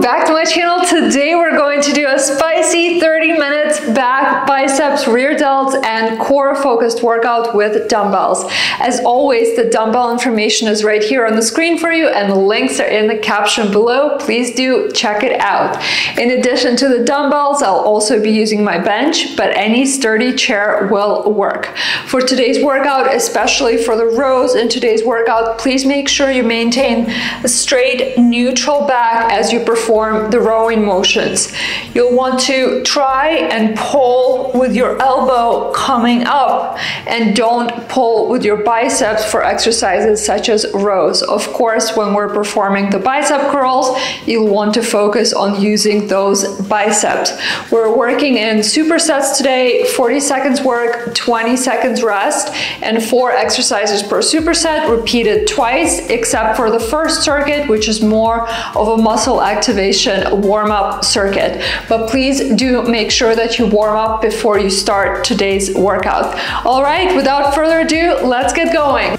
back to my channel. Today we're going to do a spicy 30 minutes back, biceps, rear delts, and core focused workout with dumbbells. As always, the dumbbell information is right here on the screen for you and the links are in the caption below. Please do check it out. In addition to the dumbbells, I'll also be using my bench, but any sturdy chair will work. For today's workout, especially for the rows in today's workout, please make sure you maintain a straight, neutral back as you perform the rowing motions. You'll want to try and pull with your elbow coming up and don't pull with your biceps for exercises such as rows. Of course, when we're performing the bicep curls, you'll want to focus on using those biceps. We're working in supersets today, 40 seconds work, 20 seconds rest, and four exercises per superset repeated twice, except for the first circuit, which is more of a muscle activation warm-up circuit. But please do make sure that you warm up before you start today's workout. All right, without further ado, let's get going.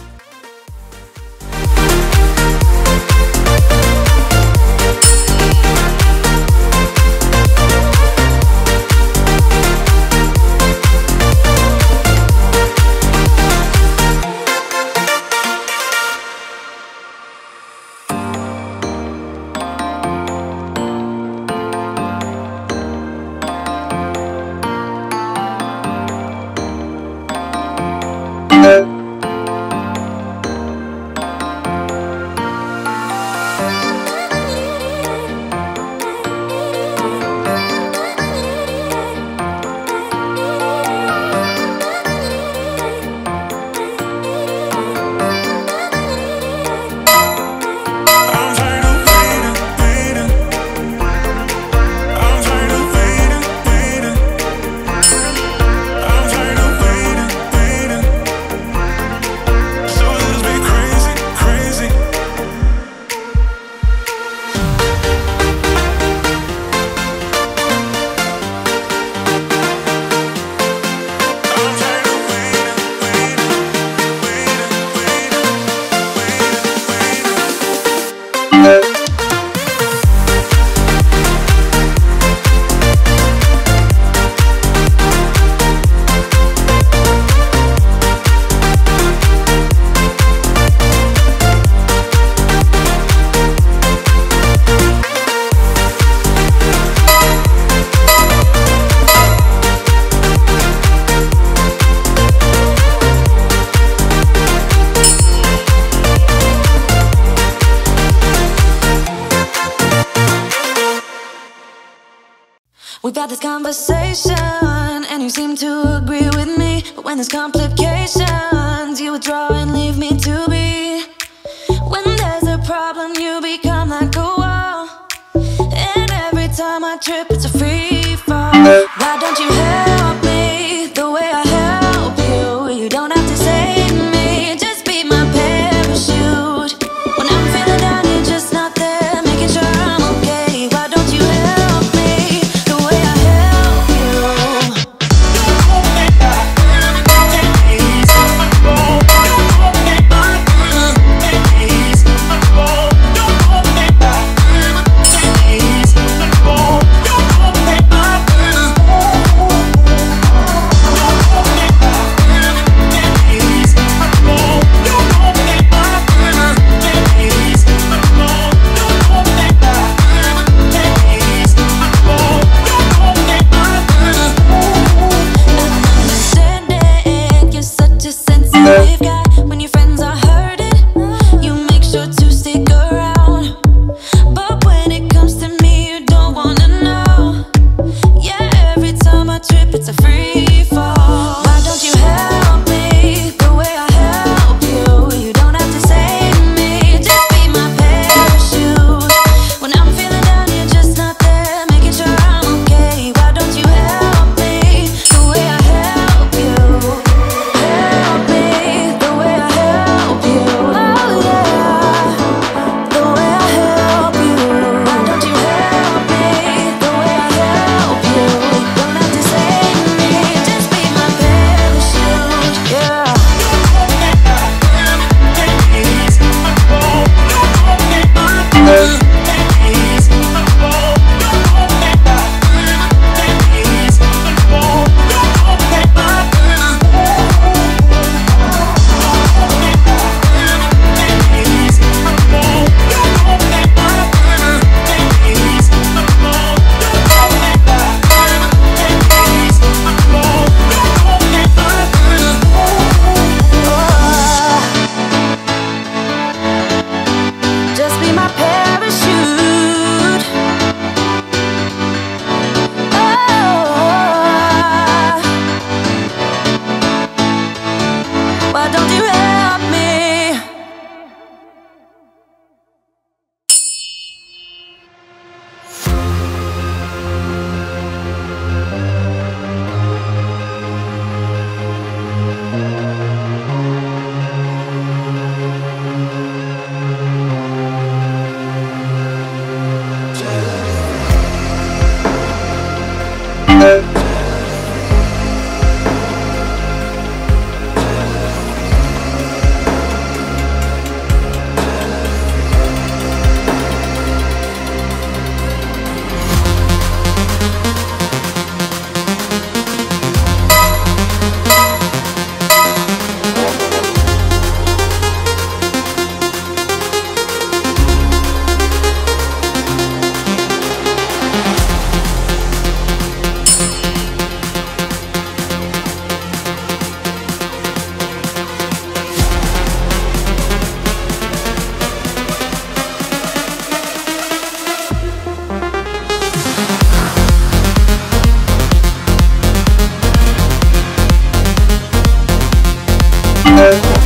Thank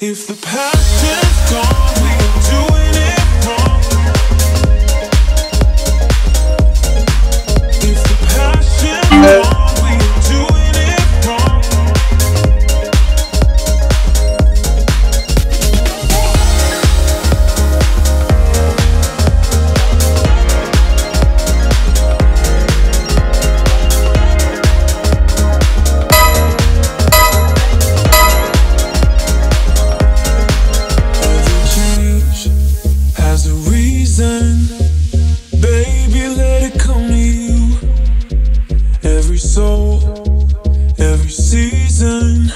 If the past is gone reason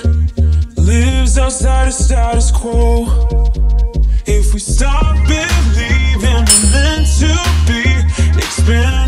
lives outside of status quo. If we stop believing we're meant to be, expand.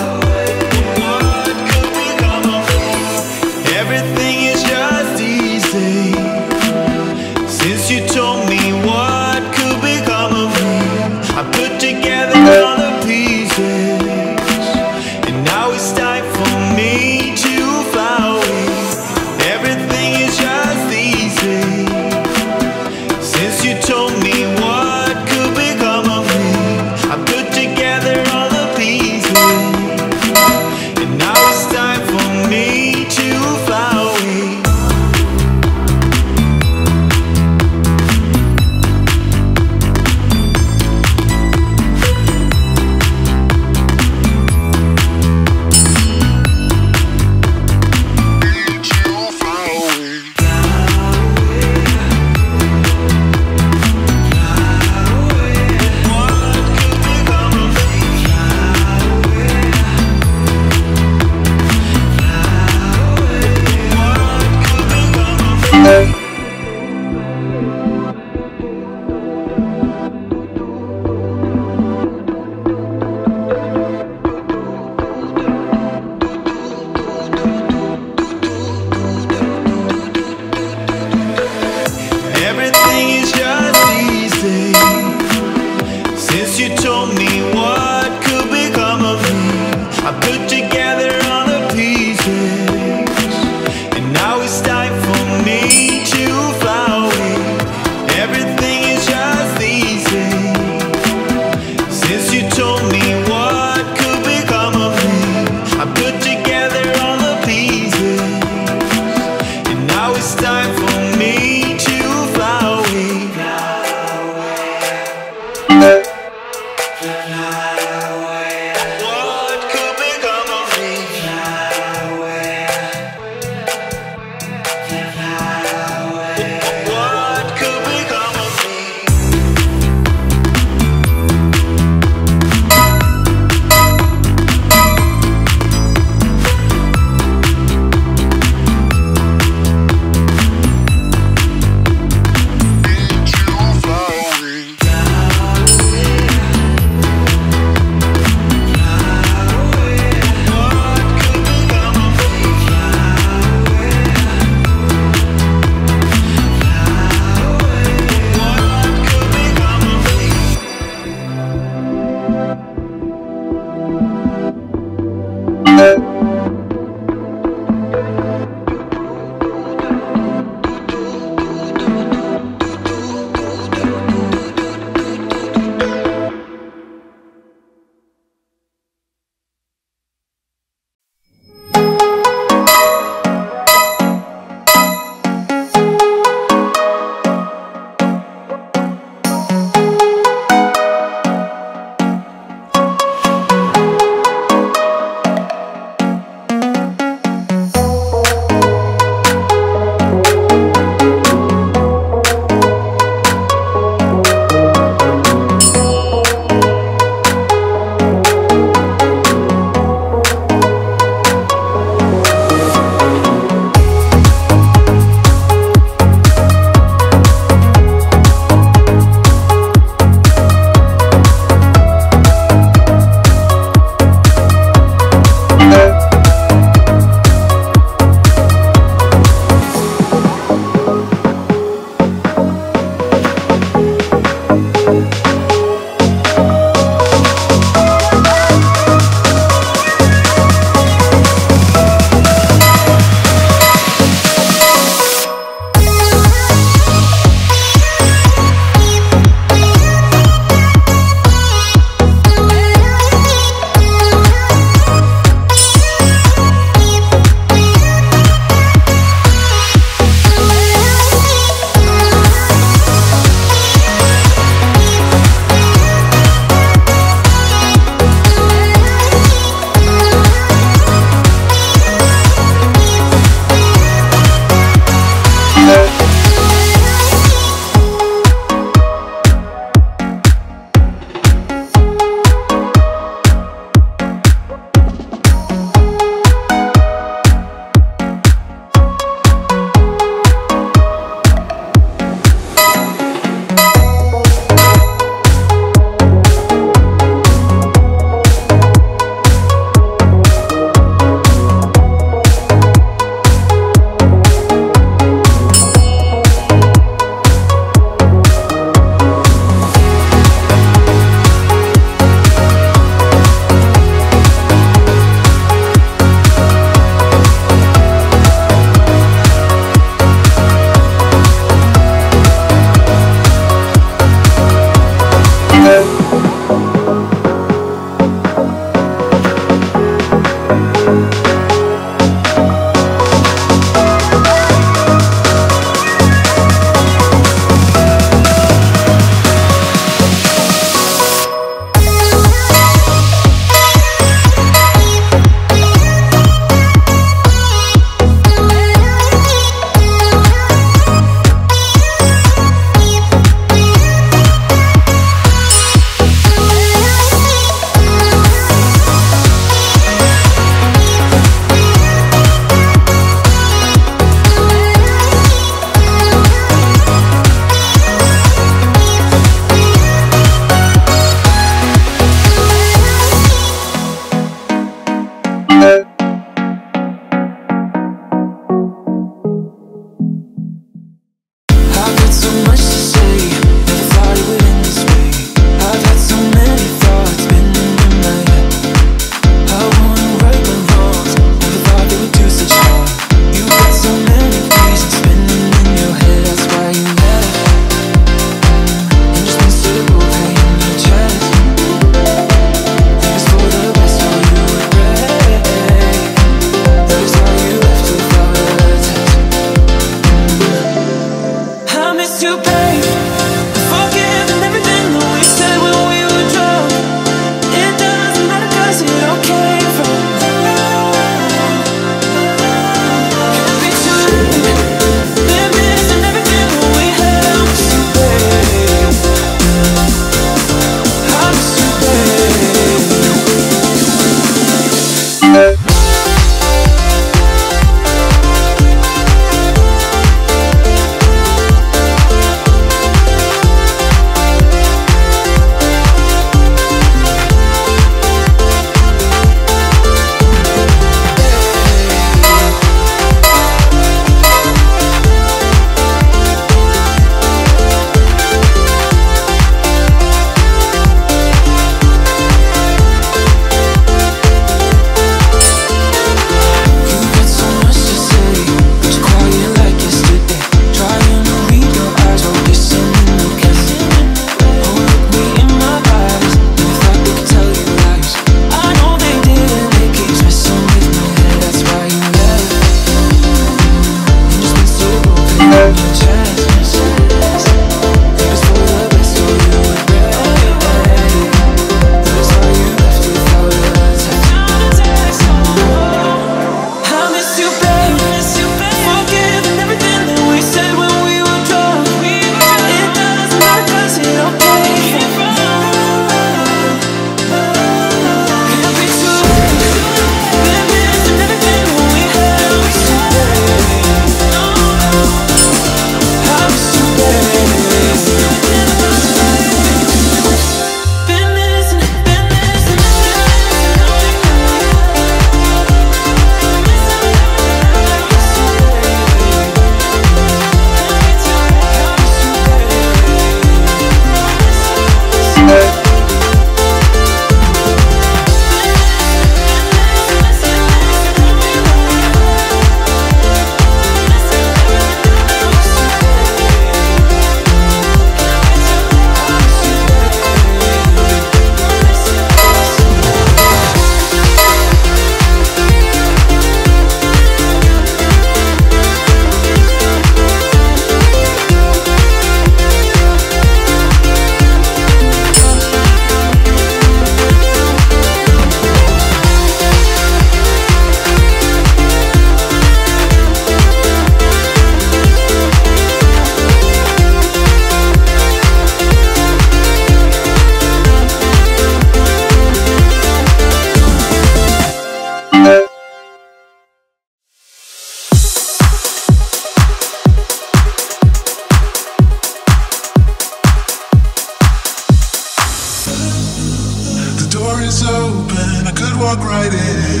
walk right in.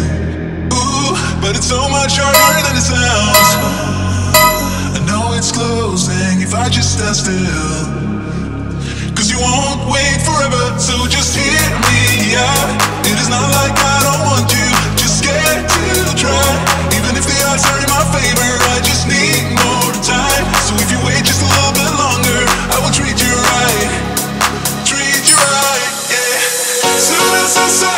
Ooh, but it's so much harder than it sounds. I know it's closing if I just stand still. Cause you won't wait forever, so just hear me out. It is not like I don't want you, just get to try. Even if the odds are in my favor, I just need more time. So if you wait just a little bit longer, I will treat you right. Treat you right, yeah. Soon as I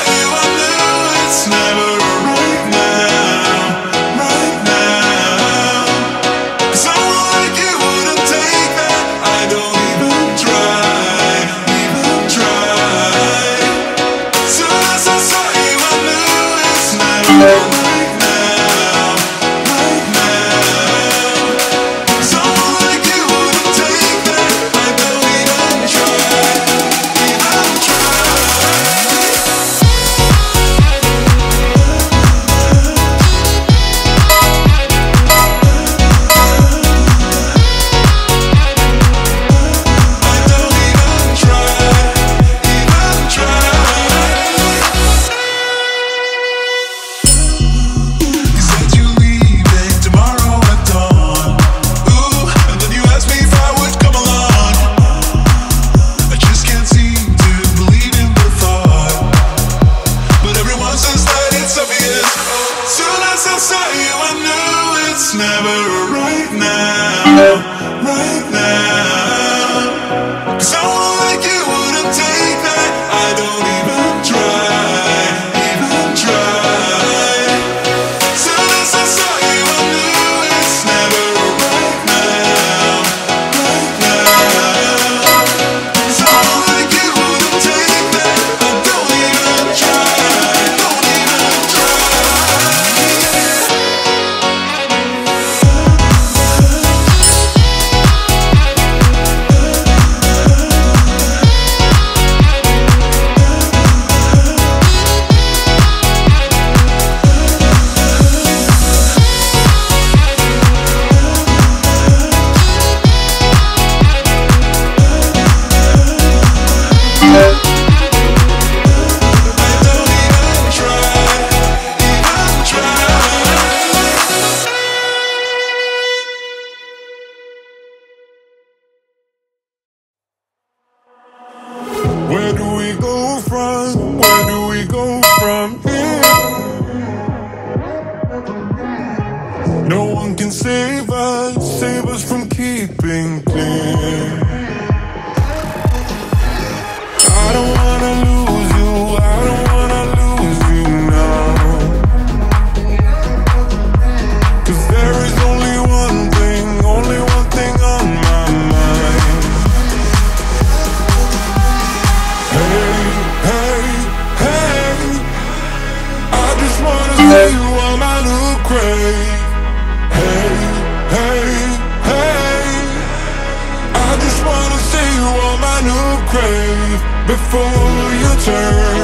before you turn.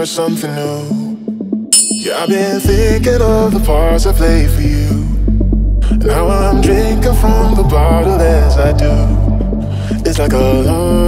To you, start something new. Yeah, I've been thinking of the parts I played for you. Now I'm drinking from the bottle as I do. It's like a long